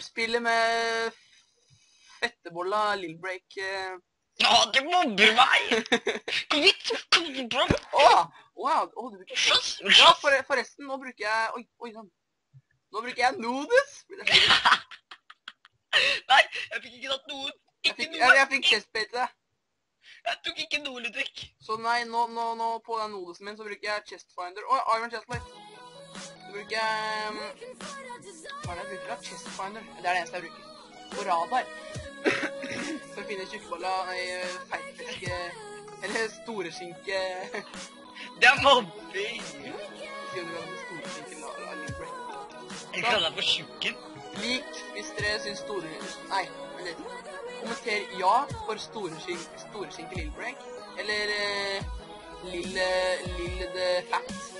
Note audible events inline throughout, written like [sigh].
Spillet med fettebolla Lillbreak. Break. Å, du mobber meg! Kom hit! Kom hit, bro! Å! Wow, å, du bruker Ja, for, forresten, nå bruker jeg Oi, oi sann. Nå bruker jeg Nodus. Nei, jeg fikk ikke tatt noen. Ikke fikk, noe. jeg, jeg fikk. Jeg tok ikke noe, Ludvig. Så nei, nå, nå, nå på den Nodusen min så bruker jeg chestfinder. Å, Iron chestplate. Jeg um, Hva er det jeg bruker da? Chestfinder. Det er det eneste jeg bruker. Og radar. For å finne tjukkbolla i feitfiske Eller storeskinke Det er mobbing. Jeg kaller deg for tjukken. Lik hvis dere syns store... Nei, vent litt. Kommenter ja for storeskinke storeskinke Lillbreak. Eller uh, Lille Lille the Fat.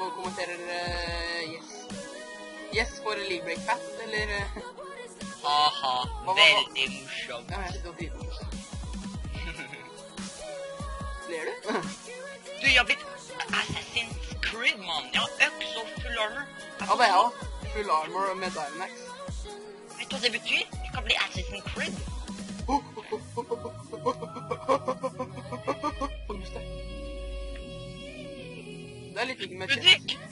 Og kommenterer uh, yes. Yes for Lillbreak Fat, eller [laughs] uh, Ha-ha. hva- Veldig morsomt. Ja, jeg sitter og driter. Ler du? [laughs] Du, jeg har blitt Assassin's Creed, mann. Jeg har øks og full armor. Ja, det er jeg òg. Full armor med Dynamax. Vet du hva det betyr? Du kan bli Assassin's Creed. [laughs] Det er litt likt med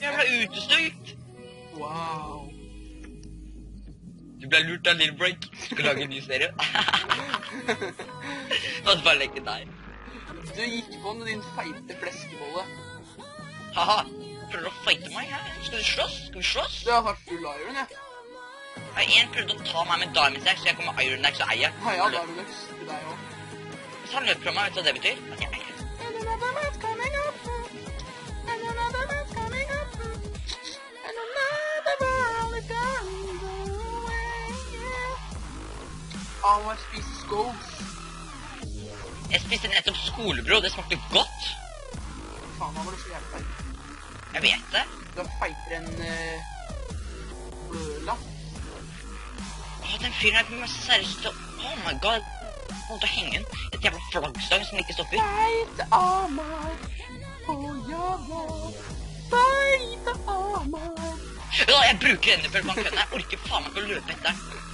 jeg ble utestengt. Wow. Du ble lurt av Little Break. Skal lage en ny serie. [laughs] Måtte bare leke deg. Du gikk på med din feite fleskebolle. Haha. Prøver du å fighte meg her? Skal du slåss? Skal vi slåss? Du har hardt full iron, jeg. har En prøvde å ta meg med Diamond Axe, så jeg kommer med Iron Axe og eier. Ja, ja, da du nøks til deg òg. Hvis han løper fra meg, vet du hva det betyr? At jeg eier. Amar spise scones. Jeg spiste nettopp skolebrød, det smakte godt. Faen, hva var det jævlig feit. Jeg vet det. Du er feitere enn uh, Bløla. Å, den fyren her kommer seriøst til Oh my god. Jeg kommer til å henge en et jævla flaggstang som ikke stopper. meg! Amar ja, feit av meg! Ja, jeg bruker denne før man kødder. Jeg orker faen meg ikke å løpe etter den.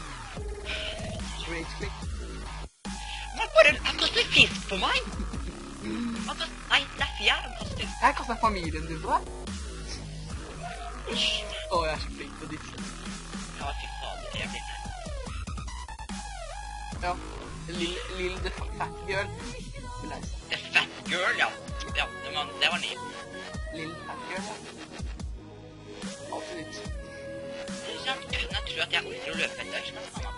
Rage er det, bare Han kaster fisk på meg. Han kaster Nei, det er fjær han kaster. Jeg kastet familien din på deg. Å, jeg er så flink til å disse. Ja, fy fader. Jeg blir Ja. Lill, Lill the fat girl. The fat girl, ja. Ja, det var, det var ny. Lill fat girl, ja. Alltid nytt. Jeg tror at jeg orker å løpe etter,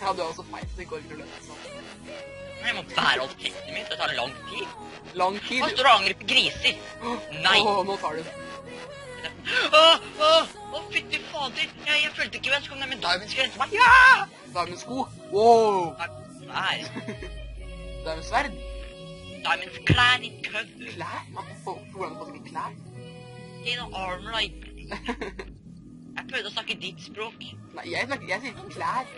så hadde også feit, så det går ikke å løpe sånn. Jeg må bære alt fettet mitt, det tar lang tid. Lang tid. Han står og angriper griser. Nei. Åh, nå tar du Åh, åh, åh, å, fytti fader. Jeg, jeg følte ikke hvem som kom ned med Diamonds grense meg. Ja! Diamond sko. Wow. [laughs] Diamond sverd. Diamond sverd. Diamond klær i kødd. Klær? Man får, hvordan får du klær? Det er noe armor, like. [laughs] Prøvde å snakke ditt språk. Nei, jeg snakker, jeg snakker klær.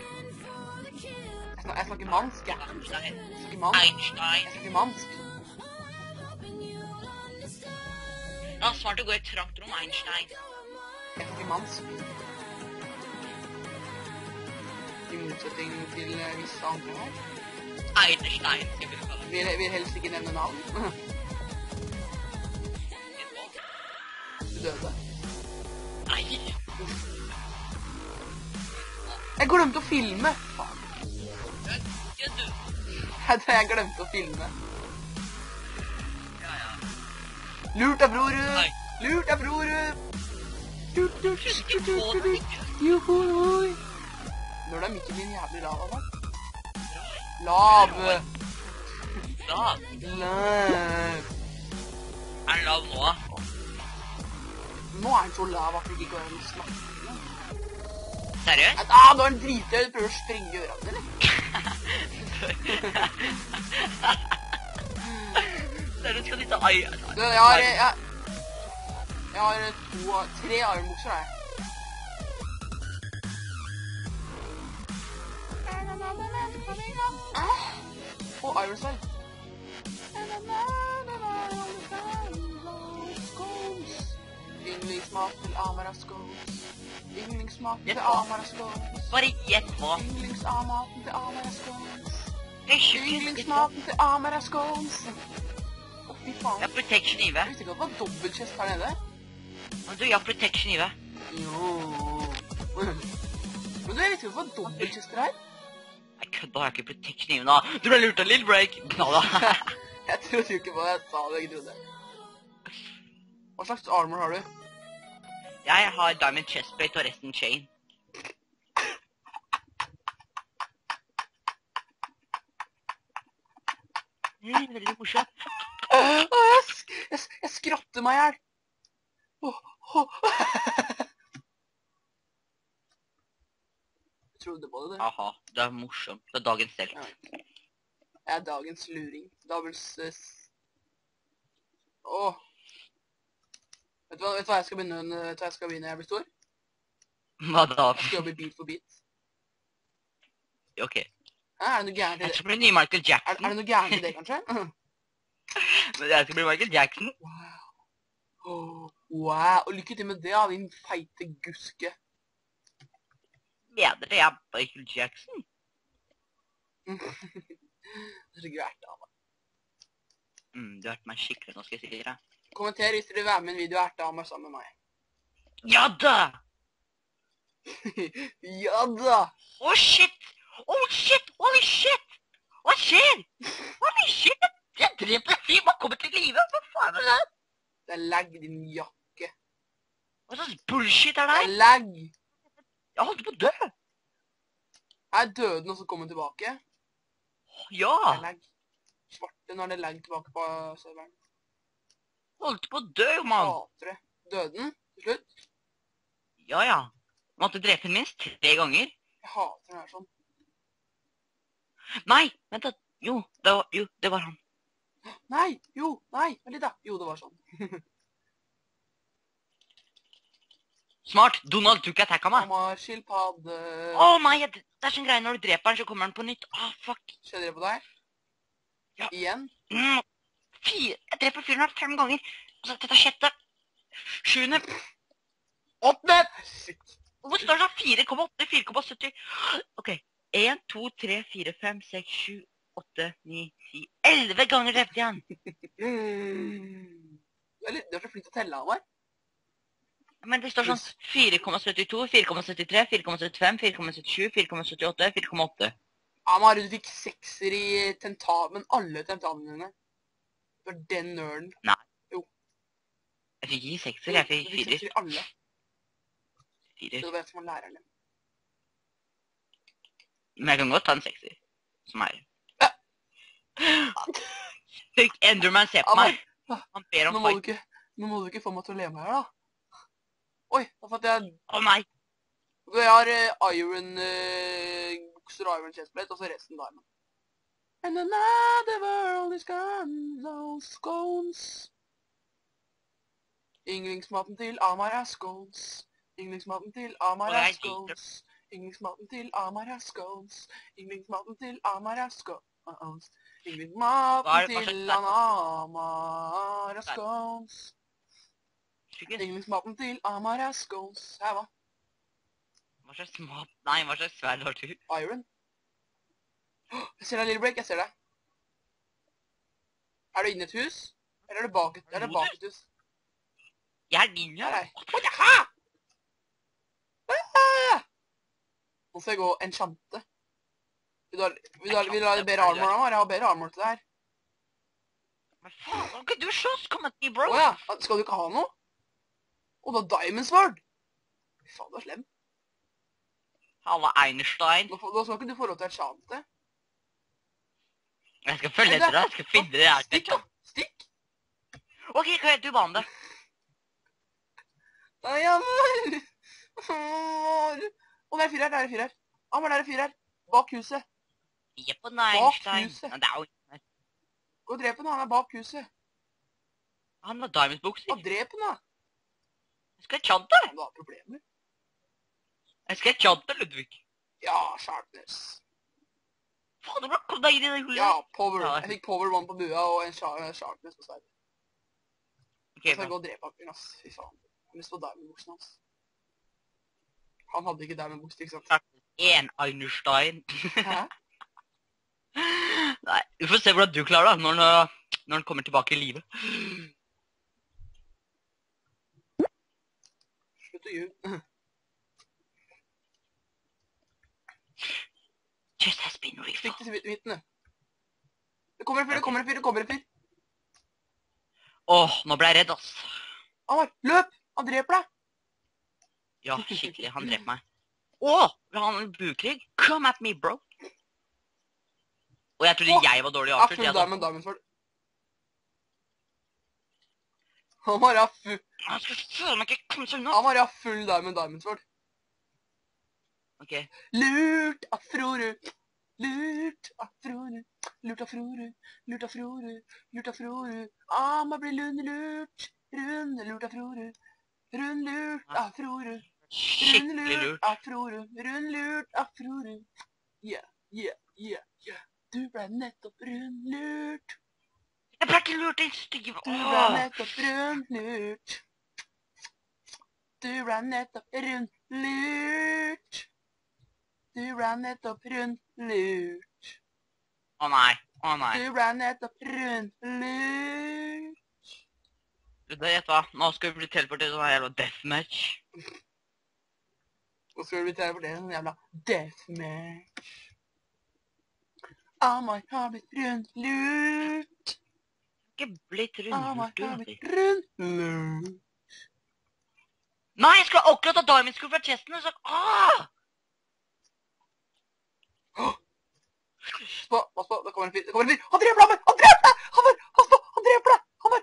Jeg snakker, jeg snakker mansk, jeg. Jeg snakker mansk. Einstein. Jeg snakker mansk. var smart å gå i et trangt rom, Einstein. Jeg snakker mansk. I motsetning til eh, visse andre her. Einstein, skal vi kalle det. Vil, vil helst ikke nevne navn. [laughs] Jeg glemte å filme. Faen. Jeg tror jeg glemte å filme. Lurt av bror. Lurt av bror. Lurt, lurt, lurt, Husk lurt, på lurt, det. Når det er i min jævlig lava, da. Lav. Lav? Lav. Er den lav nå? da? Nå er den så lav at det ikke går an å snakke. Seriøst? Ah, nå er. Du prøver å sprenge i ørene eller? [laughs] Seriøst, skal ta ai... Du, jeg har, jeg, jeg har to, tre armbukser, jeg. Og Iron Sword. Yndlingsmat til Amara Scones. Yndlingsmaten til? Amar scones. Bare gjett hva. Yndlingsmaten til Amar gjett hva. Yndlingsmaten til Amar er scones. Å, fy faen. Jeg har protection i Jeg det. visste ikke at det var dobbeltchest her nede. Men du, jeg har protection i det. Jo. Men du, jeg visste ikke at det var dobbeltchester her. Jeg kødda, jeg har ikke protection i det nå. Du ble lurt av Lill Break. Knalla. [laughs] Jeg trodde jo ikke på det jeg sa det, jeg trodde. Hva slags armor har du? Jeg har diamond chestplate og resten chain. Mm, veldig morsomt. Åh, jeg, jeg, jeg skratter meg i hjel. Jeg trodde på det. Aha, det er morsomt. Det er dagens selv. Ja. Jeg er dagens luring. Dagens s... Åh. Hva, vet du hva jeg skal begynne vet du hva jeg skal begynne når jeg blir stor? Hva da? Jeg skal jobbe bit for bit. Ok. Hæ, er det noe gærent i Jeg det? skal bli ny Michael Er, er det noe gærent i det, kanskje? [laughs] Men jeg skal bli Michael Jackson. Wow. Åh, wow. Og lykke til med det, da, din feite guske. Mener det er Michael Jackson? [laughs] Det er så gærent meg. Mm, du har hørt meg skikkelig nå, skal jeg si det. Kommenter hvis dere vil være med i en video og erte Amar sammen med meg. Ja da! [laughs] ja da! Oh shit! Oh shit! Holy shit! Hva skjer? Holy shit! Jeg dreper en fyr, man kommer til live! Hva faen er det? Det er lag, din jakke. Hva slags bullshit er Det det er lag. Jeg holdt på å dø! Er døden også kommet tilbake? Ja! Det er lag. Svarte det er lag tilbake på serveren. Holdt på å dø, mann! Hater det. den til slutt. Ja, ja. Måtte drepe den minst tre ganger. Jeg hater den her sånn. Nei, vent da. Jo, det var, jo, det var han. Nei, jo, nei, vent litt da. Jo, det var sånn. [laughs] Smart! Donald tok attacka meg. Han Amar, skilpadde. Å nei, jeg, det er sånn greie når du dreper den, så kommer den på nytt. Å, fuck. Skjedde det på deg? Ja. Igjen? Mm, fire, jeg dreper fyren her fem ganger. Altså, dette er sjette. Sjuende. Åttende. Hvorfor står det sånn 4,8, 4,70? Ok. 1, 2, 3, 4, 5, 6, 7, 8, 9, 10, 11 ganger drepte jeg han. Du er, litt, du er så flink til å telle, Amar. Men det står sånn 4,72, 4,73, 4,75, 4,77, 4,78, 4,8. Amar, du fikk sekser i tentamen, alle tentamenene dine. Du er den nerden. Jeg fikk ikke sekser, jeg Du fikk fikk firer. sekser i alle. Så firer. det var jeg som var læreren din. Men jeg kan godt ta en sekser. Som er. Ja. Fikk Enderman ser på meg. Han ber nå om må, ikke, nå må du ikke få meg til å leve her, da. Oi, da fant jeg Å nei. Jeg har uh, iron uh, bukser og iron chestplate, og så resten diamond. And another world is gone, no scones. Yndlingsmaten til Amar er scones. Yndlingsmaten til Amar er scones. Yndlingsmaten til Amar er scones. Yndlingsmaten til Amar er scones. Yndlingsmaten til? Amar er scones. Yndlingsmaten til Amar er scones. Her, hva? Hva slags mat? Nei, hva slags sverd har du? Iron. [gasps] Jeg ser deg, Little Break. Jeg ser deg. Er du inne i et hus? Eller er du bak er du bak et hus? Jeg er inne. Her er jeg. Ah! Nå skal jeg gå enchante. Vil du ha, vil du ha, vil du ha bedre armor, nå? Jeg har bedre armor til det her. Men faen, kan ikke du slåss? Meg, bro. Å ja, skal du ikke ha noe? Å, du har Diamond Sword! Fy faen, du er slem. Halla, Einstein. Nå, nå skal ikke du få lov til enchante. Jeg skal følge etter deg. Jeg skal finne det her. Stikk, da! Stikk! Ok, hva heter du banen det? Nei, Amor. Amor. Å, det er fyr her, det er fyr her. Amor, det er fyr her. Bak huset. Vi er på Einstein. huset. Det er jo Gå og drep henne, han er bak huset. Han har diamondbukser. Og drep henne! Jeg skal chante. Han har problemer. Jeg skal chante, Ludvig. Ja, sharpness. Faen, kom deg inn i det hullet? Ja, power. Ja. Jeg fikk power one på bua og en sha- sharpness på sverdet. Okay, jeg skal gå og drepe han ass. Fy faen. Jeg har lyst på diamond-buksen hans. Han hadde ikke Diamond ikke sant? En Einstein. [laughs] Hæ? Nei, vi får se hvordan du klarer det når når han kommer tilbake i live. Slutt å ljuge. Just has been refilled. Det kommer en fyr, det kommer en fyr, det kommer en fyr. Åh, nå ble jeg redd, ass. Amar, løp! Han dreper deg! Ja, skikkelig. Han dreper meg. Åh, vil han ha en bukrig? Come at me, bro. Og jeg trodde Åh, jeg var dårlig avslørt. full jeg, da. diamond, diamond sword. Amar har full, Han skal faen meg ikke komme seg unna. Amar har full diamond, diamond sword. Ok, Lurt av Frorud, lurt av Frorud, lurt av Frorud, lurt av Frorud, lurt av Frorud. Amma blir lund-lurt, rund-lurt av Frorud, rund-lurt av Frorud, skikkelig rund-lurt av Frorud, rund-lurt av Frorud. Yeah, yeah, yeah, yeah. Du ble nettopp rund-lurt, Jeg ble ikke lurt, din stygge du ble nettopp rund-lurt. Du ble nettopp rund-lurt. Du ble nettopp rundlurt. Å nei. Å nei. Du ble nettopp rundlurt. Gjett hva? Nå skal vi bli teleportert til en jævla deathmatch. Nå skal vi bli teleportert en jævla deathmatch. Amar har blitt rundlurt. Ikke blitt rundlurt, du. har altså. blitt rund-lurt. Nei, jeg skulle akkurat ha diamond screw fra chesten, og så ah! På, pass det kommer en fyr, det kommer en fyr. Han dreper deg! Han dreper deg! Amar, pass på, han dreper deg! Amar,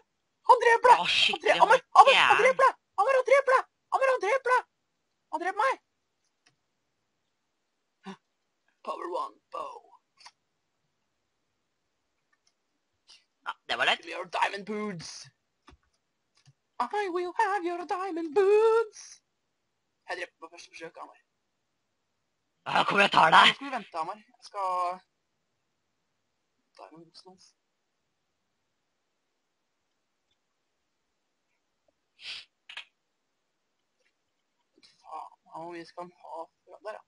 han dreper deg! Han dreper deg! jeg Amar, var Amar, han dreper deg! Han dreper deg! Han dreper deg! Han dreper meg! Power one bow. Ja, det var lett. Your diamond boots. I will have your diamond boots. Jeg dreper på første forsøk, Amar. Ja, kom, jeg tar Nå deg. skal vi vente, Amar. Jeg skal... Diamond hans. Faen, hvor mye skal han ha fra der, ja.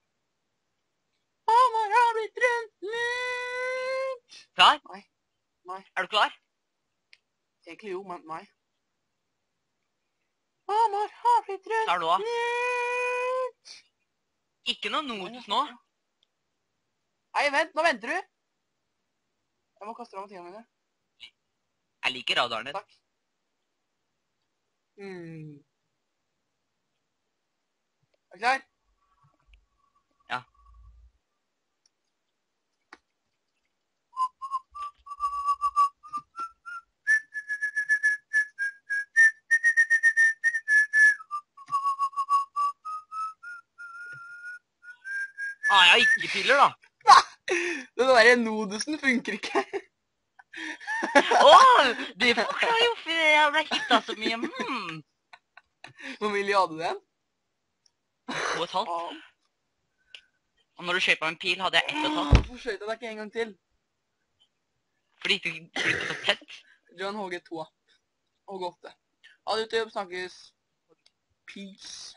Han har blitt rundlurt! Klar? Nei. Nei. Er du klar? Egentlig jo, men nei. Hamar har blitt litt! rundlurt! Ikke noe notus nå. Nei, vent, nå venter du! Jeg må kaste av meg tingene mine. Jeg liker radaren din. Takk. Mm. Er du klar? Ja. Ah, jeg har ikke piller, da. Den derre nodusen funker ikke. Åh, det forklarer hvorfor jeg ble hitta så mye. Mm. Hvor mye hadde du igjen? To og et halvt. Faen. Og når du skjøt meg en pil, hadde jeg ett og et halvt. Hvorfor skjøt jeg deg ikke en gang til? Fordi du flyttet så tett. John HG2. HG8. Ha det, YouTube. Snakkes. Peace.